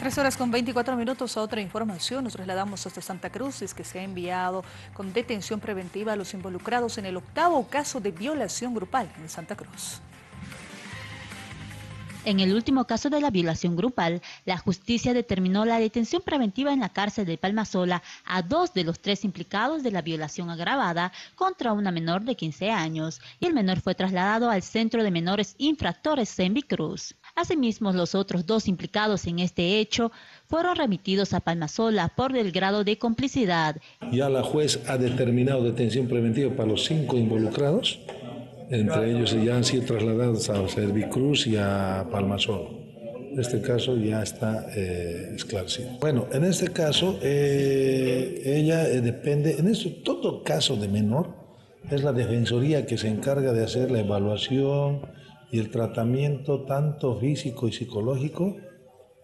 Tres horas con 24 minutos a otra información. Nos trasladamos hasta Santa Cruz. Es que se ha enviado con detención preventiva a los involucrados en el octavo caso de violación grupal en Santa Cruz. En el último caso de la violación grupal, la justicia determinó la detención preventiva en la cárcel de Palmasola a dos de los tres implicados de la violación agravada contra una menor de 15 años y el menor fue trasladado al Centro de Menores Infractores en Cruz. Asimismo, los otros dos implicados en este hecho fueron remitidos a Palmasola por el grado de complicidad. Ya la juez ha determinado detención preventiva para los cinco involucrados, entre ellos ya han sido trasladados a Servicruz y a Palmasola. Este caso ya está eh, esclarecido. Bueno, en este caso, eh, ella eh, depende, en esto, todo caso de menor, es la Defensoría que se encarga de hacer la evaluación, y el tratamiento tanto físico y psicológico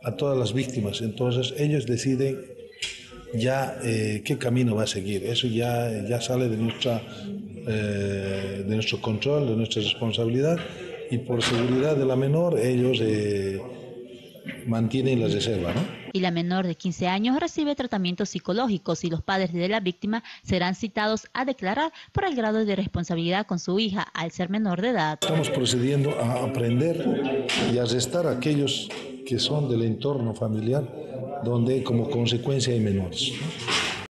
a todas las víctimas. Entonces ellos deciden ya eh, qué camino va a seguir. Eso ya, ya sale de, nuestra, eh, de nuestro control, de nuestra responsabilidad y por seguridad de la menor ellos eh, mantienen la reserva. ¿no? y la menor de 15 años recibe tratamientos psicológicos y los padres de la víctima serán citados a declarar por el grado de responsabilidad con su hija al ser menor de edad. Estamos procediendo a aprender y arrestar a aquellos que son del entorno familiar donde como consecuencia hay menores.